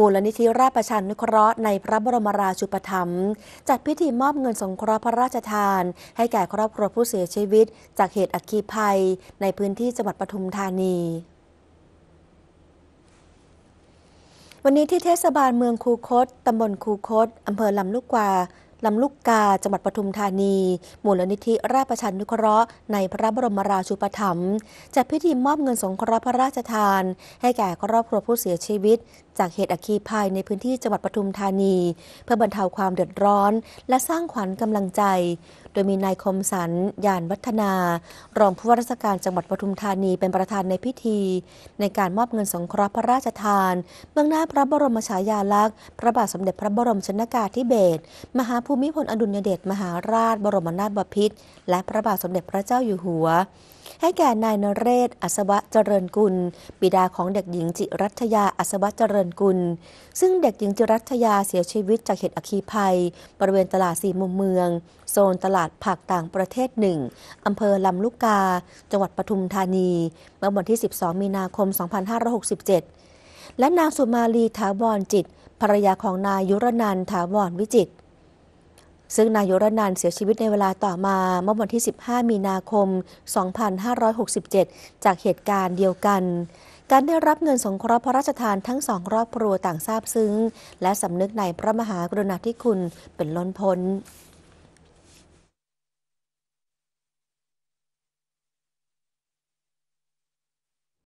มูลนิธิราชประชันนุเคราะห์ในพระบรมราชูปถัมภ์จัดพิธีมอบเงินสงเคราะห์พระราชทาน ให้แก่ครอบครัวผู้เสียชีวิต จากเหตุอัคคีภัย ในพื้นที่จังหวัดปทุมธานีวันนี้ที่เทศบาลเมืองคูคต ตำบลคูคต อำเภอลำลูกกวาลำลูกกา จังหวัดปทุมธานี มูลนิธิราชประชันนุเคราะห์ในพระบรมราชูปถัมภ์จัดพิธีมอบเงินสงเคราะห์พระราชทาน ให้แก่ครอบครัวผู้เสียชีวิต จากเหตุอัคคีภัยในพื้นที่จังหวัดปทุมธานี เพื่อบรรเทาความเดือดร้อน และสร้างขวัญกำลังใจ โดยมีนายคมสันยานวัฒนา รองผู้ว่าราชการจังหวัดปทุมธานีเป็นประธานในพิธี ในการมอบเงินสงเคราะห์พระราชทานเบื้องหน้าพระบรมฉายาลักษณ์ พระบาทสมเด็จพระบรมชนกาธิเบศรมหาภูมิพลอดุลยเดชมหาราชบรมนาถบพิตรและพระบาทสมเด็จพระเจ้าอยู่หัว ให้แก่นายนเรศ อัศวะเจริญกุล บิดาของเด็กหญิงจิรัตยา อัศวะเจริญกุล ซึ่งเด็กหญิงจิรัตยาเสียชีวิตจากเหตุอัคคีภัย บริเวณตลาดสี่มุมเมือง โซนตลาดผักต่างประเทศหนึ่งอำเภอลำลูกกา จังหวัดปทุมธานีเมื่อวันที่ 12 มีนาคม 2567 และนางสุมาลีถาวรจิตภรรยาของนายยุรนันถาวรวิจิตร ซึ่งนายยรนันเสียชีวิตในเวลาต่อมาเมื่อวันที่ 15 มีนาคม 2567 จากเหตุการณ์เดียวกัน การได้รับเงินสงเคราะห์พระราชทานทั้งสองครอบครัวต่างทราบซึ้ง และสำนึกในพระมหากรุณาธิคุณเป็นล้นพ้น